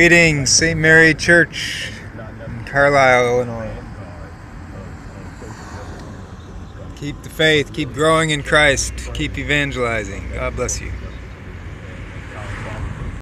Greetings, St. Mary Church in Carlisle, Illinois. Keep the faith, keep growing in Christ, keep evangelizing. God bless you.